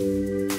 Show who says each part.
Speaker 1: Música